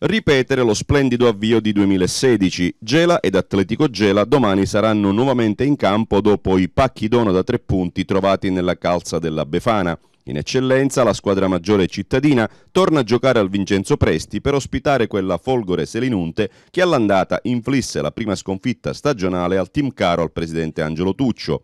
Ripetere lo splendido avvio di 2016. Gela ed Atletico Gela domani saranno nuovamente in campo dopo i pacchi dono da tre punti trovati nella calza della Befana. In eccellenza, la squadra maggiore cittadina torna a giocare al Vincenzo Presti per ospitare quella Folgore Selinunte che all'andata inflisse la prima sconfitta stagionale al team caro al presidente Angelo Tuccio.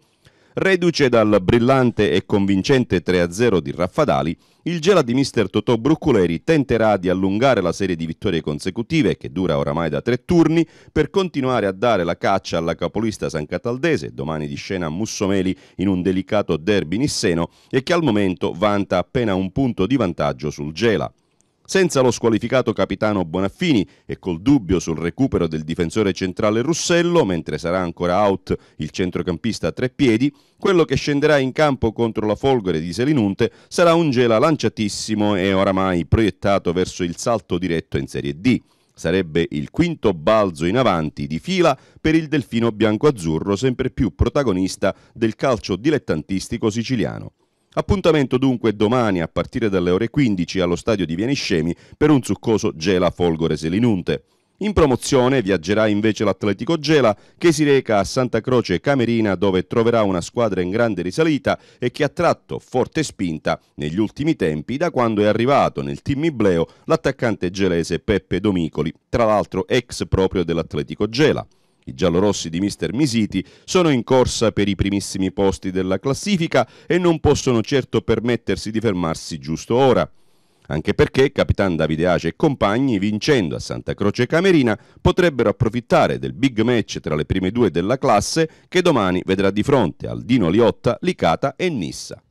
Reduce dal brillante e convincente 3-0 di Raffadali, il Gela di mister Totò Brucculeri tenterà di allungare la serie di vittorie consecutive, che dura oramai da tre turni, per continuare a dare la caccia alla capolista San Cataldese, domani di scena a Mussomeli in un delicato derby nisseno, e che al momento vanta appena un punto di vantaggio sul Gela. Senza lo squalificato capitano Bonaffini e col dubbio sul recupero del difensore centrale Russello, mentre sarà ancora out il centrocampista a tre piedi, quello che scenderà in campo contro la Folgore di Selinunte sarà un Gela lanciatissimo e oramai proiettato verso il salto diretto in Serie D. Sarebbe il quinto balzo in avanti di fila per il delfino bianco-azzurro, sempre più protagonista del calcio dilettantistico siciliano. Appuntamento dunque domani a partire dalle ore 15 allo stadio di Vieniscemi per un succoso Gela Folgore Selinunte. In promozione viaggerà invece l'Atletico Gela che si reca a Santa Croce Camerina dove troverà una squadra in grande risalita e che ha tratto forte spinta negli ultimi tempi da quando è arrivato nel team Ibleo l'attaccante gelese Peppe Domicoli, tra l'altro ex proprio dell'Atletico Gela. I giallorossi di Mister Misiti sono in corsa per i primissimi posti della classifica e non possono certo permettersi di fermarsi giusto ora. Anche perché Capitan Davide Ace e compagni, vincendo a Santa Croce Camerina, potrebbero approfittare del big match tra le prime due della classe che domani vedrà di fronte al Dino Liotta, Licata e Nissa.